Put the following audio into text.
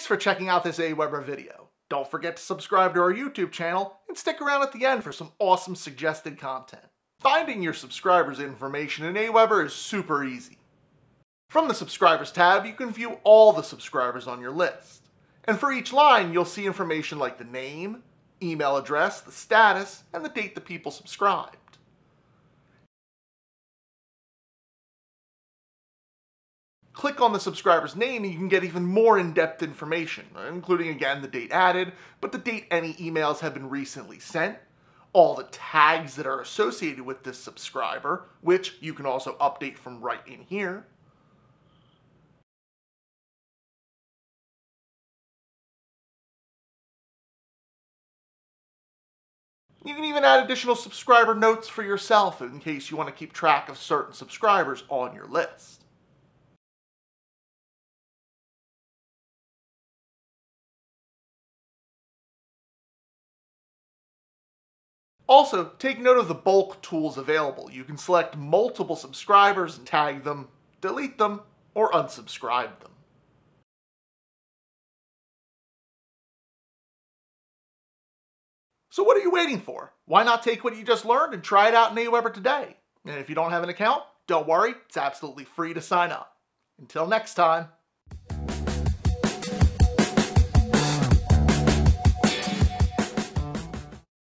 Thanks for checking out this Aweber video. Don't forget to subscribe to our YouTube channel and stick around at the end for some awesome suggested content. Finding your subscribers information in Aweber is super easy. From the Subscribers tab, you can view all the subscribers on your list. And for each line, you'll see information like the name, email address, the status, and the date the people subscribed. Click on the subscriber's name and you can get even more in-depth information, including again the date added, but the date any emails have been recently sent, all the tags that are associated with this subscriber, which you can also update from right in here, You can even add additional subscriber notes for yourself in case you want to keep track of certain subscribers on your list. Also, take note of the bulk tools available. You can select multiple subscribers and tag them, delete them, or unsubscribe them. So what are you waiting for? Why not take what you just learned and try it out in Aweber today? And if you don't have an account, don't worry, it's absolutely free to sign up. Until next time.